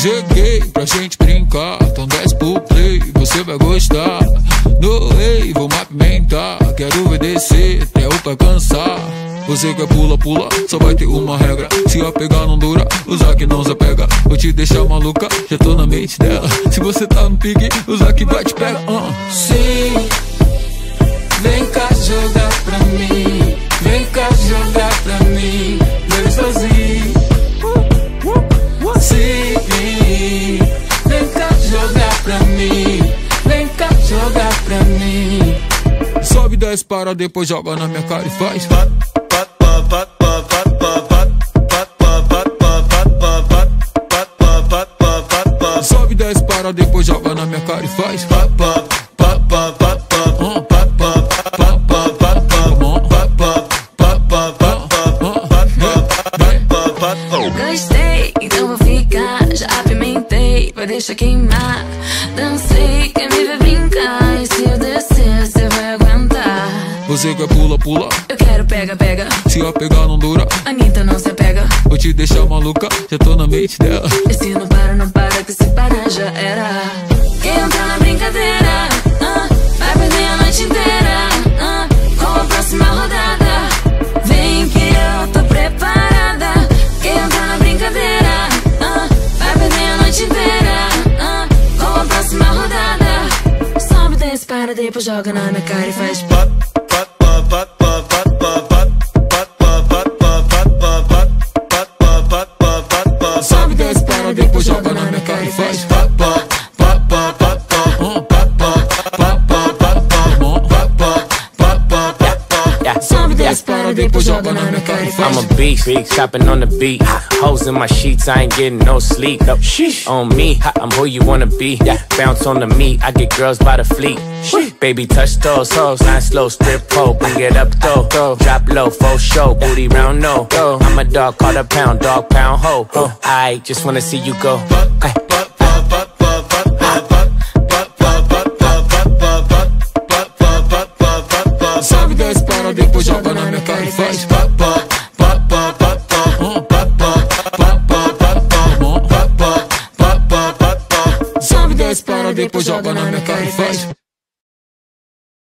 Cheguei pra gente brincar, então desce pro play, você vai gostar. No rei, vou apimentar, quero obedecer até o pra cansar. Você quer pula, pula, só vai ter uma regra. Se apegar não dura, usar que não se apega. Vou te deixar maluca, já tô na mente dela. Se você tá no pique, usar que vai te pega. Uh. Sim, vem cá jogar pra mim. Vem cá jogar pra mim. Bebe sozinho. Sim, vem cá jogar pra mim. Vem cá jogar pra mim. Sobe, desce, para, depois joga na minha cara e faz. Sobe, desce, para, depois joga na minha cara e faz. Gostei, então vou ficar. Já apimentei, vai deixar queimar. Dancei, quer Você quer pula, pula. Eu quero pega, pega. Se apegar não dura, Anitta não se apega. vou te deixar maluca, já tô na mente dela. E se não para, não para, que se parar já era. Quem entrar na brincadeira, ah, vai perder a noite inteira. ah, com a próxima rodada. Vem que eu tô preparada. Quem entrar na brincadeira, ah, vai perder a noite inteira. ah, com a próxima rodada. Sobe, desce, para, depois joga na minha cara e faz. Sobe, Sobe, desce, para, depois joga na minha cara faz. I'm a beast, beast, chopping on the beat. Hoes in my sheets, I ain't getting no sleep. No, on me, I'm who you wanna be. Bounce on the meat, I get girls by the fleet. Baby, touch those hoes, line slow, strip pole, bring it up though. Drop low, full show, booty round no. I'm a dog, call a pound, dog pound ho. I just wanna see you go. Ay. depois joga na minha cara e faz.